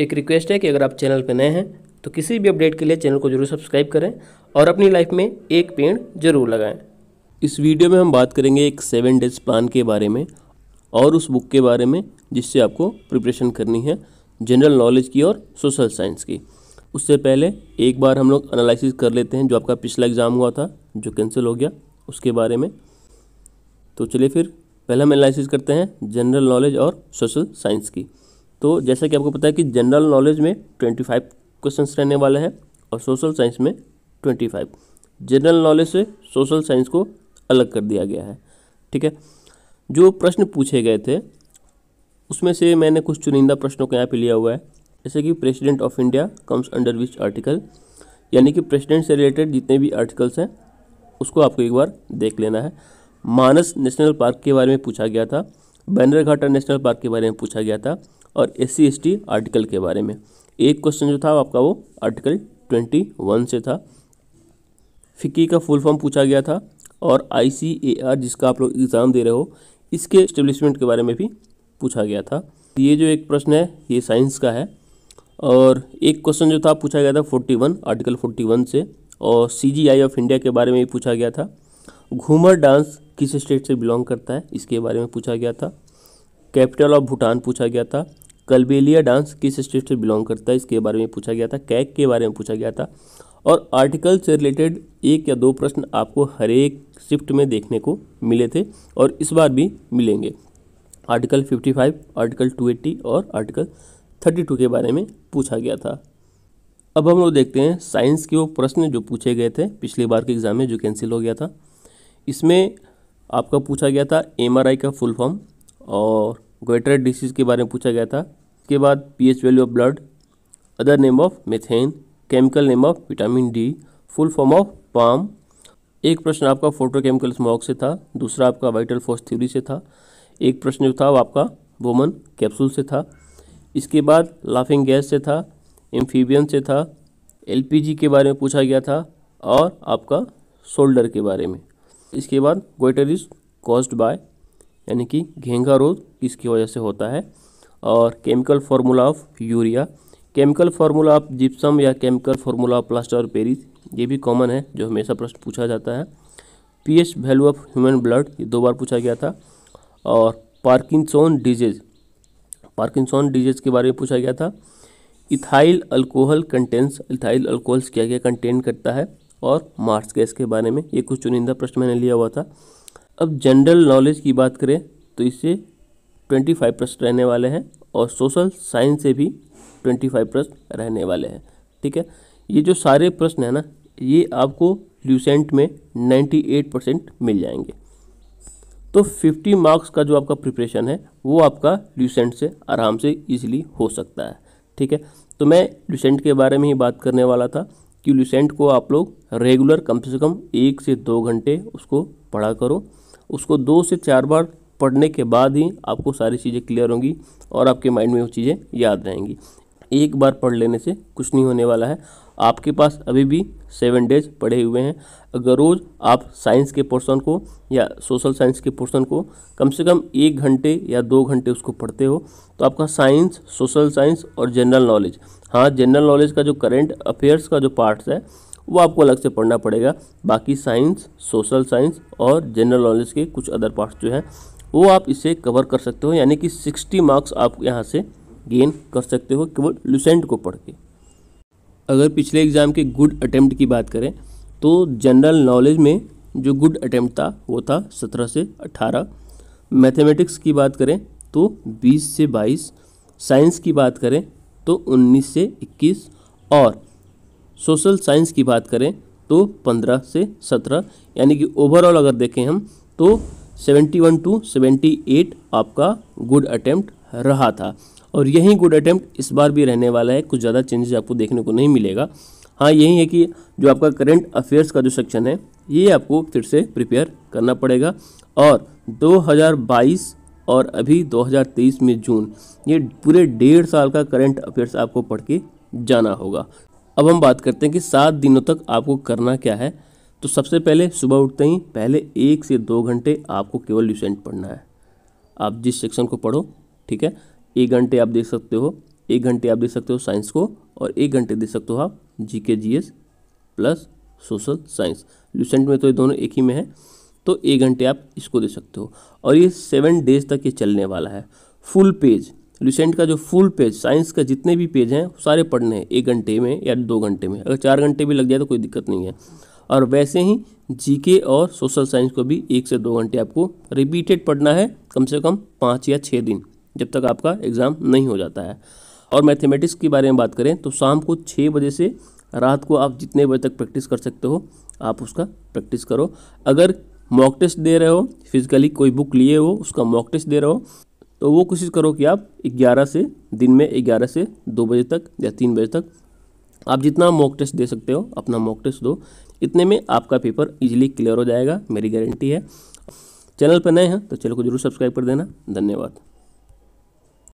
एक रिक्वेस्ट है कि अगर आप चैनल पर नए हैं तो किसी भी अपडेट के लिए चैनल को ज़रूर सब्सक्राइब करें और अपनी लाइफ में एक पेड़ ज़रूर लगाएँ। इस वीडियो में हम बात करेंगे एक सेवन डेज़ प्लान के बारे में और उस बुक के बारे में जिससे आपको प्रिपरेशन करनी है जनरल नॉलेज की और सोशल साइंस की। उससे पहले एक बार हम लोग एनालिसिस कर लेते हैं जो आपका पिछला एग्ज़ाम हुआ था, जो कैंसिल हो गया, उसके बारे में। तो चलिए फिर, पहले हम एनालिसिस करते हैं जनरल नॉलेज और सोशल साइंस की। तो जैसा कि आपको पता है कि जनरल नॉलेज में ट्वेंटी फाइव क्वेश्चन रहने वाले हैं और सोशल साइंस में ट्वेंटी फाइव जनरल नॉलेज से सोशल साइंस को अलग कर दिया गया है, ठीक है? जो प्रश्न पूछे गए थे, उसमें से मैंने कुछ चुनिंदा प्रश्नों को यहाँ पे लिया हुआ है। जैसे कि president of India comes under which article यानी कि प्रेसिडेंट से रिलेटेड जितने भी आर्टिकल्स हैं, उसको आपको एक बार देख लेना है। मानस नेशनल पार्क के बारे में पूछा गया था, बैनरघाटा नेशनल पार्क के बारे में पूछा गया था और एस सी आर्टिकल के बारे में। एक क्वेश्चन जो था आपका वो आर्टिकल ट्वेंटी वन से था। फिक्की का फुल फॉर्म पूछा गया था और आईसीएआर जिसका आप लोग एग्ज़ाम दे रहे हो, इसके इस्टेब्लिशमेंट के बारे में भी पूछा गया था। ये जो एक प्रश्न है, ये साइंस का है। और एक क्वेश्चन जो था, पूछा गया था forty one article forty one से और सीजीआई ऑफ़ इंडिया के बारे में भी पूछा गया था। घूमर डांस किस स्टेट से बिलोंग करता है, इसके बारे में पूछा गया था। कैपिटल ऑफ़ भूटान पूछा गया था। कलबेलिया डांस किस स्टेट से बिलोंग करता है इसके बारे में पूछा गया था कैक के बारे में पूछा गया था। और आर्टिकल से रिलेटेड एक या दो प्रश्न आपको हर एक शिफ्ट में देखने को मिले थे और इस बार भी मिलेंगे। आर्टिकल 55, आर्टिकल 280 और आर्टिकल 32 के बारे में पूछा गया था। अब हम लोग देखते हैं साइंस के वो प्रश्न जो पूछे गए थे पिछली बार के एग्ज़ाम में जो कैंसिल हो गया था। इसमें आपका पूछा गया था एमआरआई का फुल फॉर्म और गोइटर डिसीज़ के बारे में पूछा गया था। उसके बाद pH value of blood, other name of methane chemical name of vitamin D full form of palm एक प्रश्न आपका फोटोकेमिकल स्मॉक से था, दूसरा आपका वाइटल फोर्स थ्योरी से था। एक प्रश्न जो था वो आपका वोमन कैप्सूल से था। इसके बाद लाफिंग गैस से था एम्फीबियन से था एलपीजी के बारे में पूछा गया था और आपका शोल्डर के बारे में। इसके बाद गोइटर इज़ कॉज्ड बाय यानी कि घेंगा रोग किसकी वजह से होता है। और chemical formula of urea. Chemical formula of gypsum या केमिकल फार्मूला ऑफ़ प्लास्टर और पेरिस, ये भी कॉमन है, जो हमेशा प्रश्न पूछा जाता है। PH value of human blood, ये दो बार पूछा गया था। और पार्किंसोन डिज़ीज़। पार्किंसोन डिज़ीज़ के बारे में पूछा गया था। Ethyl alcohol contains ethyl alcohols क्या क्या कंटेन करता है? और मार्स गैस के बारे में, ये कुछ चुनिंदा प्रश्न मैंने लिया हुआ था। अब जनरल नॉलेज की बात करें तो इससे ट्वेंटी फाइव प्रश्न रहने वाले हैं और सोशल साइंस से भी ट्वेंटी फाइव प्रश्न रहने वाले हैं, ठीक है? ये जो सारे प्रश्न हैं ना, ये आपको ल्यूसेंट में नाइन्टी एट परसेंट मिल जाएँगे। तो फिफ्टी मार्क्स का जो आपका प्रिपरेशन है, वो आपका ल्यूसेंट से आराम से इजीली हो सकता है, ठीक है? तो मैं ल्यूसेंट के बारे में ही बात करने वाला था कि ल्यूसेंट को आप लोग रेगुलर कम से कम एक से दो घंटे उसको पढ़ा करो। उसको दो से चार बार पढ़ने के बाद ही आपको सारी चीज़ें क्लियर होंगी और आपके माइंड में वो चीज़ें याद रहेंगी। एक बार पढ़ लेने से कुछ नहीं होने वाला है। आपके पास अभी भी सेवन डेज़ पढ़े हुए हैं। अगर रोज़ आप साइंस के पोर्शन को या सोशल साइंस के पोर्शन को कम से कम एक घंटे या दो घंटे उसको पढ़ते हो तो आपका साइंस सोशल साइंस और जनरल नॉलेज हाँ जनरल नॉलेज का जो करेंट अफेयर्स का जो पार्ट्स है वो आपको अलग से पढ़ना पड़ेगा। बाकी साइंस, सोशल साइंस और जनरल नॉलेज के कुछ अदर पार्ट्स जो हैं, वो आप इसे कवर कर सकते हो। यानी कि सिक्सटी मार्क्स आप यहाँ से गेन कर सकते हो केवल लुसेंट को पढ़ के। अगर पिछले एग्ज़ाम के गुड अटैम्प्ट की बात करें तो जनरल नॉलेज में जो गुड अटैम्प्ट था, वो था सत्रह से अट्ठारह मैथमेटिक्स की बात करें तो बीस से बाईस। साइंस की बात करें तो उन्नीस से इक्कीस। और सोशल साइंस की बात करें तो पंद्रह से सत्रह, यानी कि ओवरऑल अगर देखें हम तो seventy one to seventy eight आपका गुड अटैम्प्ट रहा था। और यही गुड अटैम्प्ट इस बार भी रहने वाला है, कुछ ज़्यादा चेंजेस आपको देखने को नहीं मिलेगा। हाँ यही है कि जो आपका करेंट अफेयर्स का जो सेक्शन है, ये आपको फिर से प्रिपेयर करना पड़ेगा। और 2022 और अभी 2023 में जून, ये पूरे डेढ़ साल का करेंट अफेयर्स आपको पढ़ के जाना होगा। अब हम बात करते हैं कि सात दिनों तक आपको करना क्या है। तो सबसे पहले, सुबह उठते ही पहले एक से दो घंटे आपको केवल ल्यूसेंट पढ़ना है। आप जिस सेक्शन को पढ़ो, ठीक है, एक घंटे आप देख सकते हो, एक घंटे आप दे सकते हो साइंस को और एक घंटे दे सकते हो आप G K G S plus social science. Lucent में तो ये दोनों एक ही में है तो एक घंटे आप इसको दे सकते हो। और ये सेवन डेज़ तक ये चलने वाला है। फुल पेज लूसेंट का जो फुल पेज साइंस का जितने भी पेज हैं, सारे पढ़ने हैं, एक घंटे में या दो घंटे में। अगर चार घंटे भी लग जाए तो कोई दिक्कत नहीं है। और वैसे ही जीके और सोशल साइंस को भी एक से दो घंटे आपको रिपीटेड पढ़ना है, कम से कम पाँच या छः दिन, जब तक आपका एग्ज़ाम नहीं हो जाता है। और मैथमेटिक्स के बारे में बात करें तो शाम को छः बजे से रात को आप जितने बजे तक प्रैक्टिस कर सकते हो, आप उसका प्रैक्टिस करो। अगर मॉक टेस्ट दे रहे हो फिजिकली कोई बुक लिए हो, उसका मॉक टेस्ट दे रहे हो तो वो कोशिश करो कि आप 11 से, दिन में 11 से 2 बजे तक या 3 बजे तक आप जितना मॉक टेस्ट दे सकते हो, अपना मॉक टेस्ट दो। इतने में आपका पेपर इजीली क्लियर हो जाएगा, मेरी गारंटी है। चैनल पर नए हैं तो चैनल को ज़रूर सब्सक्राइब कर देना। धन्यवाद।